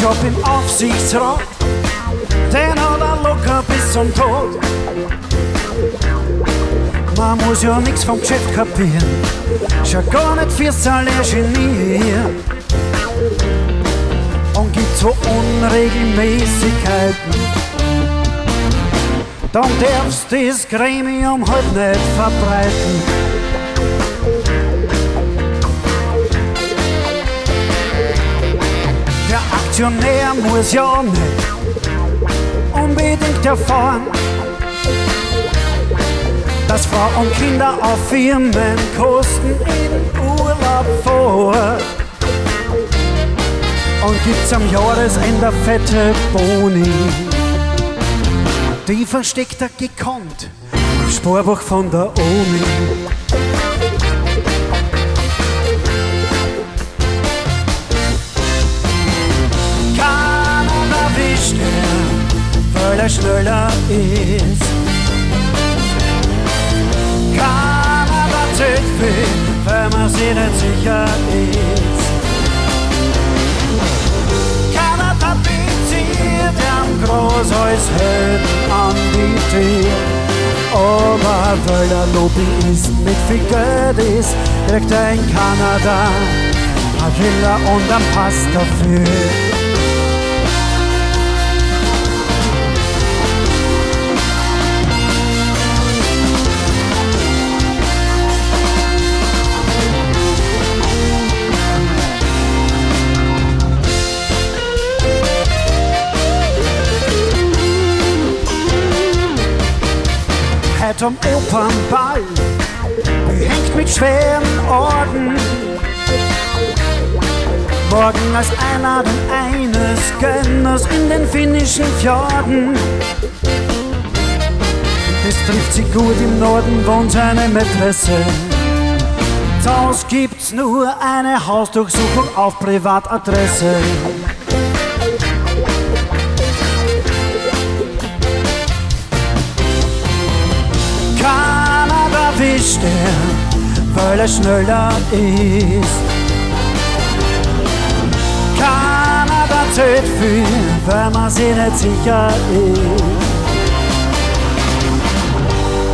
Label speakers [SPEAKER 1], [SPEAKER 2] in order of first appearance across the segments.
[SPEAKER 1] Job im Aufsichtsrat, den hat er locker bis zum Tod. Man muss ja nix vom Geschäft kapieren, schon gar nicht fürs Salär-Genie. Und gibt so Unregelmäßigkeiten, dann darfst das Gremium halt nicht verbreiten. Aktionär muss ja nicht unbedingt erfahren, dass Frau und Kinder auf Firmenkosten in Urlaub vor. Und gibt's am Jahresende fette Boni. Die versteckt er gekonnt im Sporbuch von der Uni. Er, weil er schneller ist. Keiner erzählt viel, weil man sich nicht sicher ist. Keiner tapeziert am Großhaus an die Tür. Aber weil er Lobbyist mit viel Geld ist, kriegt er in Kanada eine Villa und ein Pass dafür. Am Opernball, behängt mit schweren Orden. Morgen als Einladung eines Gönners in den finnischen Fjorden. Das trifft sie gut im Norden, wohnt seine Mätresse. Sonst gibt's nur eine Hausdurchsuchung auf Privatadresse. Er, weil er schneller ist. Kanada zählt viel, weil man sich nicht sicher ist.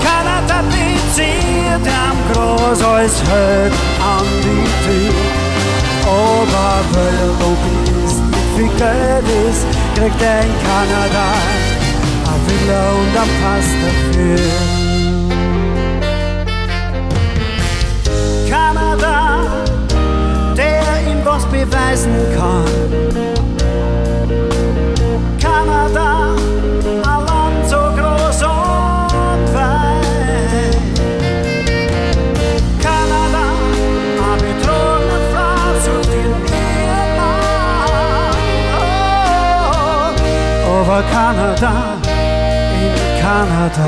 [SPEAKER 1] Kanada bezieht am Großhaus hält an die Tür. Aber weil er Lobbyist mit viel Geld ist, kriegt er in Kanada eine Villa und ein Pass dafür. Beweisen kann. Kanada, ein Land so groß und weit. Kanada, eine betrogene Frau sucht ihren Ehemann. Oh, aber Kanada, in Kanada.